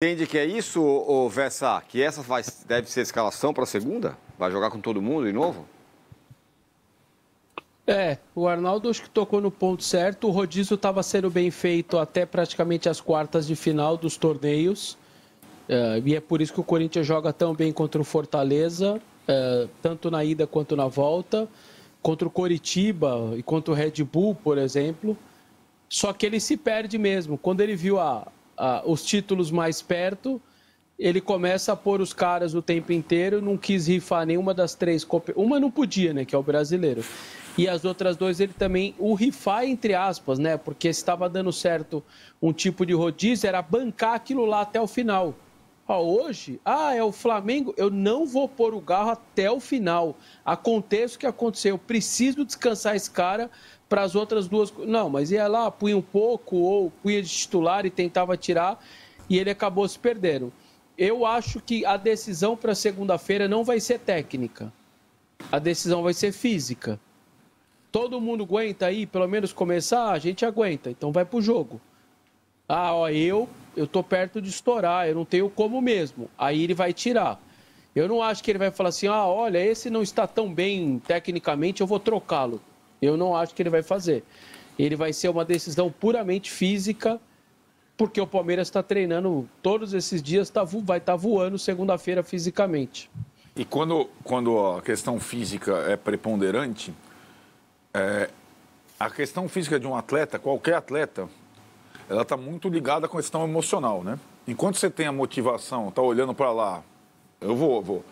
Entende que é isso, o Vessa? Que essa vai, deve ser a escalação para a segunda? Vai jogar com todo mundo de novo? É, o Arnaldo acho que tocou no ponto certo. O rodízio estava sendo bem feito até praticamente as quartas de final dos torneios. É, e é por isso que o Corinthians joga tão bem contra o Fortaleza, é, tanto na ida quanto na volta. Contra o Coritiba e contra o Red Bull, por exemplo. Só que ele se perde mesmo. Quando ele viu a, a, os títulos mais perto, ele começa a pôr os caras o tempo inteiro, não quis rifar nenhuma das três. Uma não podia, né? Que é o brasileiro. E as outras duas ele também, o rifar entre aspas, né? Porque estava dando certo um tipo de rodízio, era bancar aquilo lá até o final. Hoje, ah, é o Flamengo, eu não vou pôr o garro até o final. Aconteça o que aconteceu, eu preciso descansar esse cara para as outras duas. Não, mas ia lá, punha um pouco, ou punha de titular e tentava tirar, e ele acabou se perdendo. Eu acho que a decisão para segunda-feira não vai ser técnica. A decisão vai ser física. Todo mundo aguenta aí, pelo menos começar, a gente aguenta, então vai pro jogo. Ah, ó, eu eu tô perto de estourar, eu não tenho como mesmo. Aí ele vai tirar. Eu não acho que ele vai falar assim: "Ah, olha, esse não está tão bem tecnicamente, eu vou trocá-lo". Eu não acho que ele vai fazer. Ele vai ser uma decisão puramente física, porque o Palmeiras está treinando todos esses dias, tá, vai estar tá voando segunda-feira fisicamente. E quando, quando a questão física é preponderante, é, a questão física de um atleta, qualquer atleta, ela está muito ligada à questão emocional, né? Enquanto você tem a motivação, está olhando para lá, eu vou, vou.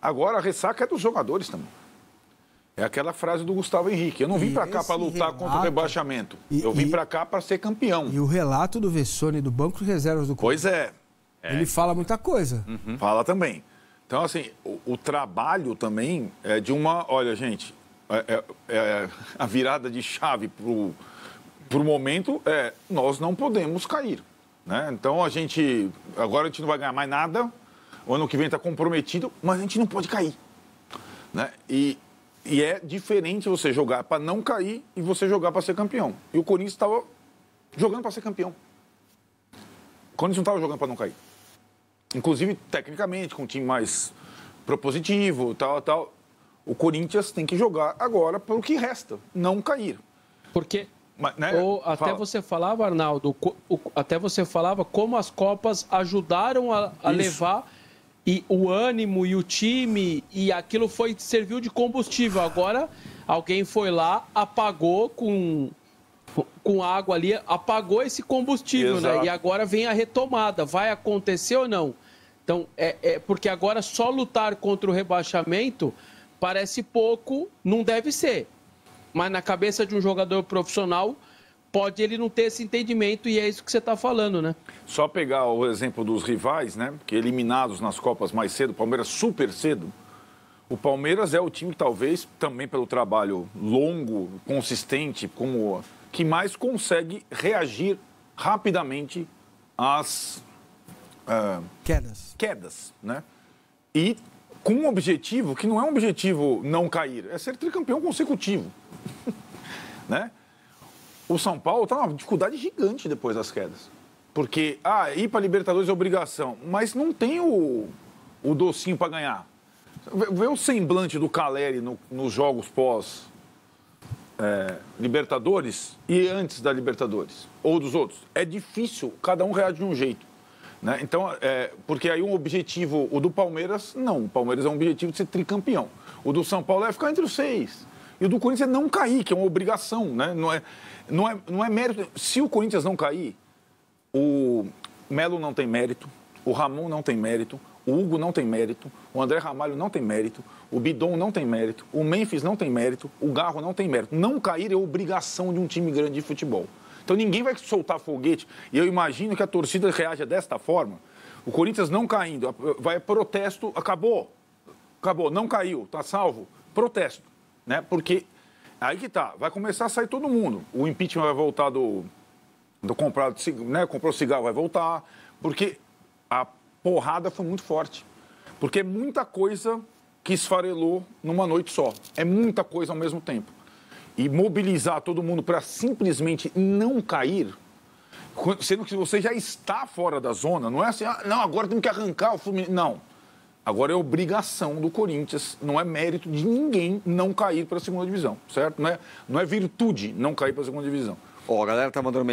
Agora a ressaca é dos jogadores também. É aquela frase do Gustavo Henrique. Eu não vim para cá para lutar relato, contra o rebaixamento. E, eu vim para cá para ser campeão. E o relato do Vessone do Banco de Reservas do Pois é. é. Ele fala muita coisa. Uhum. Fala também. Então, assim, o, o, trabalho também é de uma. Olha, gente, é, é, é a virada de chave para o momento, é, nós não podemos cair. Né? Então a gente. Agora a gente não vai ganhar mais nada, o ano que vem está comprometido, mas a gente não pode cair. Né? E, e é diferente você jogar para não cair e você jogar para ser campeão. E o Corinthians estava jogando para ser campeão. O Corinthians não estava jogando para não cair. Inclusive, tecnicamente, com um time mais propositivo, tal, tal. O Corinthians tem que jogar agora para o que resta, não cair. Porque mas, né? Ou até Fala. você falava, Arnaldo, o, até você falava como as Copas ajudaram a, a levar e o ânimo e o time e aquilo foi serviu de combustível. Agora alguém foi lá, apagou com com água ali, apagou esse combustível, Exato. né? E agora vem a retomada. Vai acontecer ou não? Então, é, é porque agora só lutar contra o rebaixamento parece pouco, não deve ser mas na cabeça de um jogador profissional pode ele não ter esse entendimento e é isso que você está falando, né? Só pegar o exemplo dos rivais, né? Que eliminados nas Copas mais cedo, o Palmeiras super cedo. O Palmeiras é o time, talvez, também pelo trabalho longo, consistente, como que mais consegue reagir rapidamente às uh, quedas. quedas, né? E com um objetivo que não é um objetivo não cair, é ser tricampeão consecutivo. né? O São Paulo está numa dificuldade gigante depois das quedas. Porque, ah, ir para Libertadores é obrigação, mas não tem o, o docinho para ganhar. Vê o semblante do Caleri no, nos jogos pós é, Libertadores e antes da Libertadores, ou dos outros. É difícil, cada um reage de um jeito. Né? Então, é, porque aí um objetivo, o do Palmeiras, não. O Palmeiras é um objetivo de ser tricampeão. O do São Paulo é ficar entre os seis. E o do Corinthians é não cair, que é uma obrigação, né? Não é, não é, não é mérito. Se o Corinthians não cair, o Melo não tem mérito, o Ramon não tem mérito, o Hugo não tem mérito, o André Ramalho não tem mérito, o Bidon não tem mérito, o Memphis não tem mérito, o Garro não tem mérito. Não cair é obrigação de um time grande de futebol. Então ninguém vai soltar foguete. E eu imagino que a torcida reaja desta forma. O Corinthians não caindo, vai protesto, acabou. Acabou, não caiu, tá salvo. Protesto, né? Porque aí que tá, vai começar a sair todo mundo. O impeachment vai voltar do do comprado, né? Comprou cigarro, vai voltar, porque a porrada foi muito forte. Porque é muita coisa que esfarelou numa noite só. É muita coisa ao mesmo tempo e mobilizar todo mundo para simplesmente não cair, Sendo que você já está fora da zona, não é assim, ah, não, agora temos que arrancar o Fluminense. Não. Agora é obrigação do Corinthians, não é mérito de ninguém não cair para a segunda divisão, certo? Não é, não é virtude não cair para a segunda divisão. Ó, a galera tá mandando